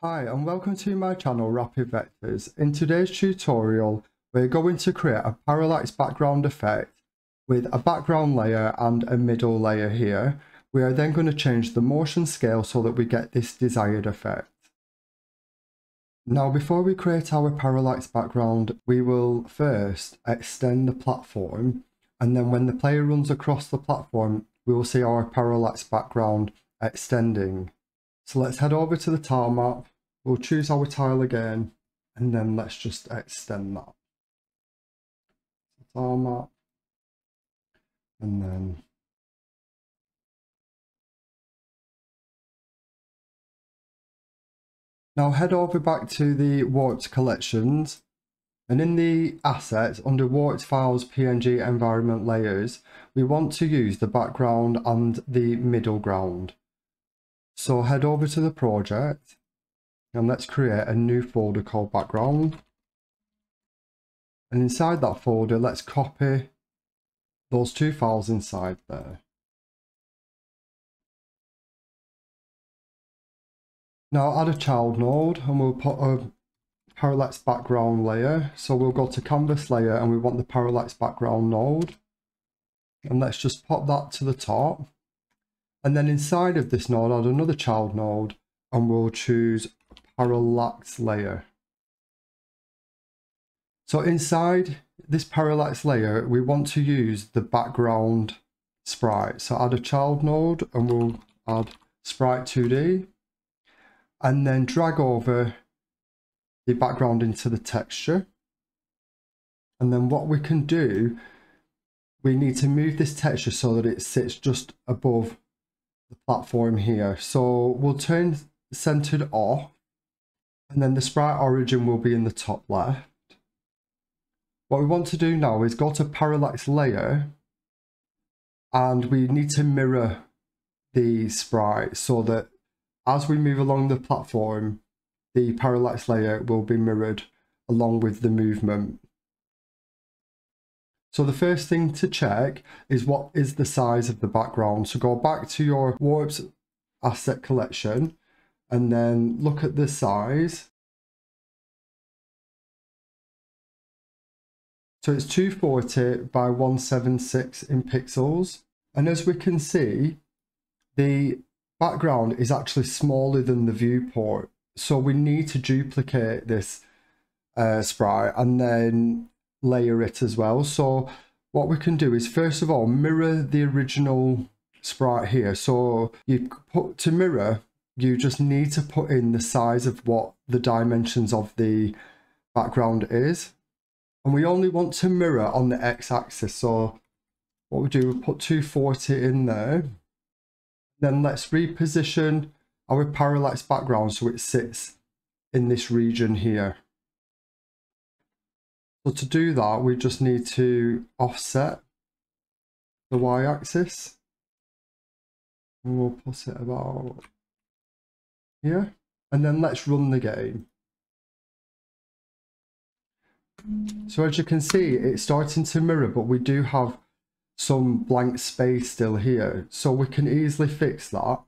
Hi and welcome to my channel Rapid Vectors. In today's tutorial we're going to create a parallax background effect with a background layer and a middle layer here. We are then going to change the motion scale so that we get this desired effect. Now before we create our parallax background we will first extend the platform and then when the player runs across the platform we will see our parallax background extending. So let's head over to the tile map. We'll choose our tile again, and then let's just extend that. Tile map, and then Now head over back to the warped collections and in the assets under warped files PNG environment layers we want to use the background and the middle ground. So head over to the project and let's create a new folder called background. And inside that folder, let's copy those two files inside there. Now add a child node and we'll put a parallax background layer. So we'll go to canvas layer and we want the parallax background node. And let's just pop that to the top. And then inside of this node, add another child node and we'll choose parallax layer. So inside this parallax layer, we want to use the background sprite. So add a child node and we'll add sprite 2D and then drag over the background into the texture. And then what we can do, we need to move this texture so that it sits just above the platform here. So we'll turn centered off and then the sprite origin will be in the top left. What we want to do now is go to parallax layer and we need to mirror the sprite so that as we move along the platform, the parallax layer will be mirrored along with the movement. So the first thing to check is what is the size of the background. So go back to your warps asset collection and then look at the size. So it's 240 by 176 in pixels. And as we can see, the background is actually smaller than the viewport. So we need to duplicate this uh, sprite and then layer it as well. So what we can do is first of all mirror the original sprite here. So you put to mirror, you just need to put in the size of what the dimensions of the background is. And we only want to mirror on the x-axis. So what we do, we put 240 in there. Then let's reposition our parallax background so it sits in this region here. So to do that, we just need to offset the y-axis. And we'll put it about here. And then let's run the game. So as you can see, it's starting to mirror, but we do have some blank space still here. So we can easily fix that.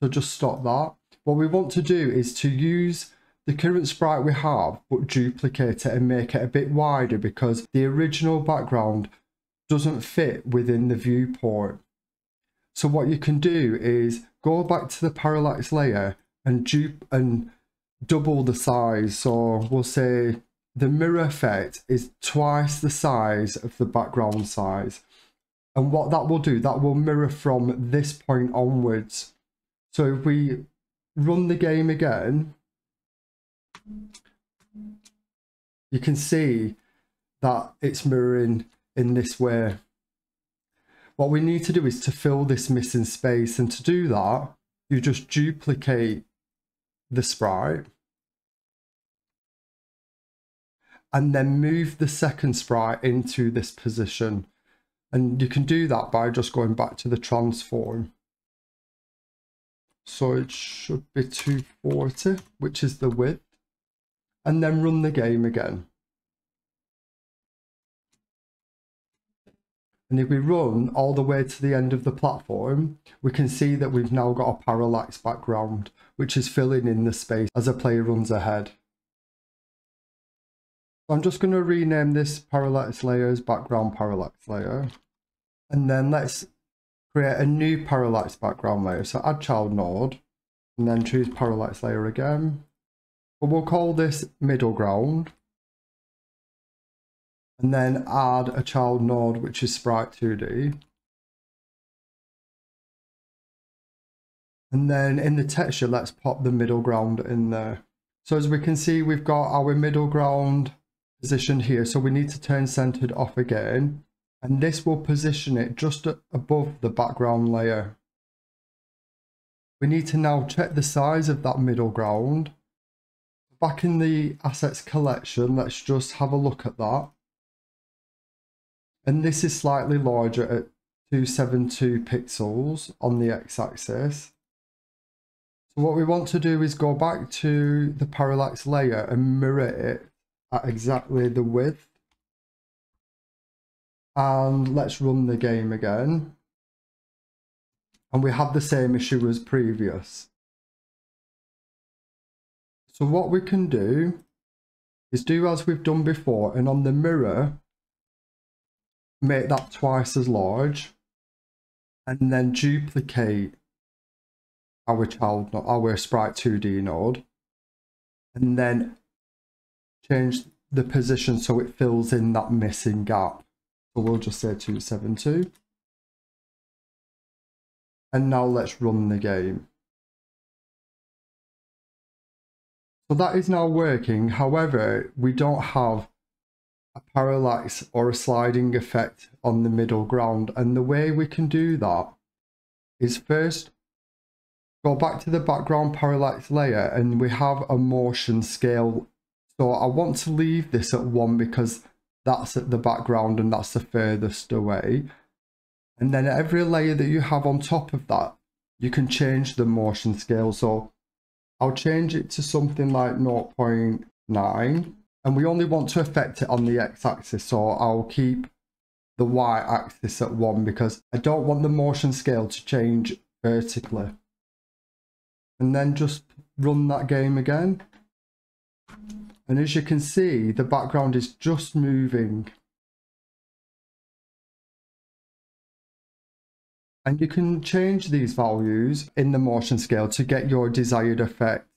So just stop that. What we want to do is to use the current sprite we have, but duplicate it and make it a bit wider because the original background doesn't fit within the viewport. So what you can do is go back to the parallax layer and dupe and double the size. So we'll say the mirror effect is twice the size of the background size. And what that will do, that will mirror from this point onwards. So if we run the game again, you can see that it's mirroring in this way. What we need to do is to fill this missing space and to do that, you just duplicate the sprite and then move the second sprite into this position. And you can do that by just going back to the transform. So it should be 240, which is the width and then run the game again. And if we run all the way to the end of the platform, we can see that we've now got a parallax background, which is filling in the space as a player runs ahead. I'm just going to rename this parallax layer as background parallax layer. And then let's create a new parallax background layer. So add child node and then choose parallax layer again. But we'll call this middle ground and then add a child node which is sprite 2D. And then in the texture, let's pop the middle ground in there. So as we can see, we've got our middle ground positioned here. So we need to turn centered off again. And this will position it just above the background layer. We need to now check the size of that middle ground. Back in the assets collection, let's just have a look at that and this is slightly larger at 272 pixels on the x-axis. So what we want to do is go back to the parallax layer and mirror it at exactly the width. And let's run the game again. And we have the same issue as previous. So what we can do is do as we've done before and on the mirror make that twice as large and then duplicate our child our sprite 2D node and then change the position so it fills in that missing gap. So we'll just say 272. And now let's run the game. So that is now working. However, we don't have a parallax or a sliding effect on the middle ground. And the way we can do that is first go back to the background parallax layer and we have a motion scale. So I want to leave this at one because that's at the background and that's the furthest away. And then every layer that you have on top of that, you can change the motion scale. So I'll change it to something like 0.9 and we only want to affect it on the x-axis so I'll keep the y-axis at 1 because I don't want the motion scale to change vertically. And then just run that game again. And as you can see, the background is just moving. And you can change these values in the motion scale to get your desired effect.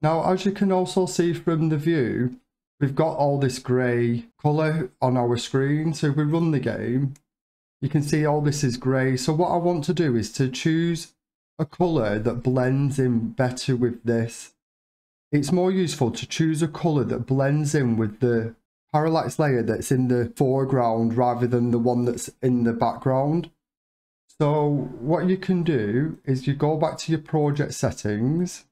Now, as you can also see from the view, we've got all this grey colour on our screen. So if we run the game, you can see all this is grey. So what I want to do is to choose a colour that blends in better with this. It's more useful to choose a colour that blends in with the parallax layer that's in the foreground rather than the one that's in the background. So what you can do is you go back to your project settings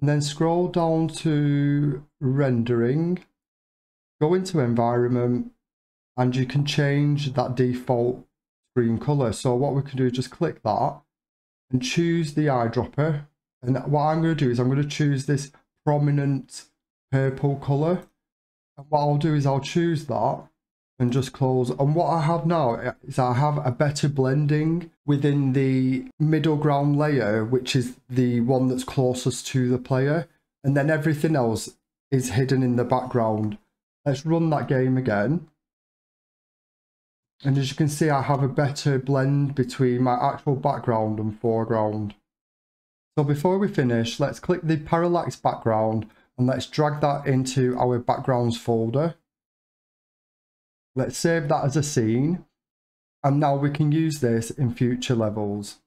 and then scroll down to rendering go into environment and you can change that default screen color. So what we can do is just click that and choose the eyedropper. And what I'm going to do is I'm going to choose this prominent purple color. And what I'll do is I'll choose that and just close. And what I have now is I have a better blending within the middle ground layer, which is the one that's closest to the player. And then everything else is hidden in the background. Let's run that game again. And as you can see, I have a better blend between my actual background and foreground. So before we finish, let's click the parallax background and let's drag that into our backgrounds folder. Let's save that as a scene. And now we can use this in future levels.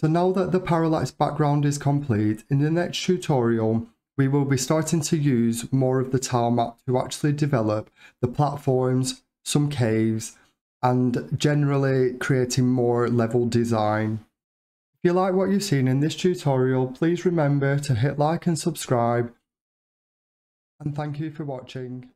So now that the parallax background is complete, in the next tutorial, we will be starting to use more of the tile map to actually develop the platforms, some caves, and generally creating more level design. If you like what you've seen in this tutorial, please remember to hit like and subscribe. And thank you for watching.